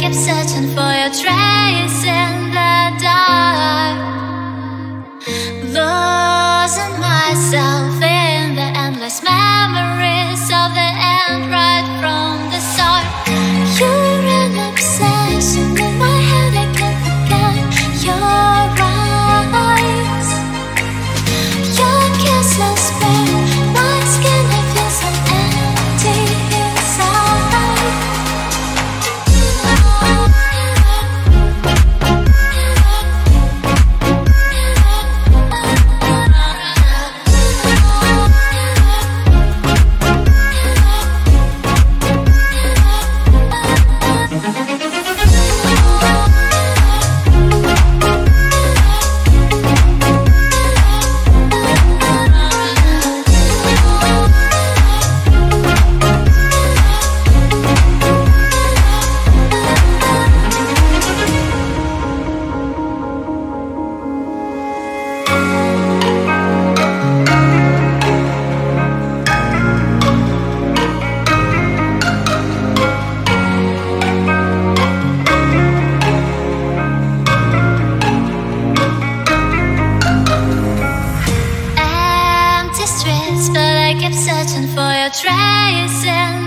keep searching for your trace in the dark. Losing myself trace in the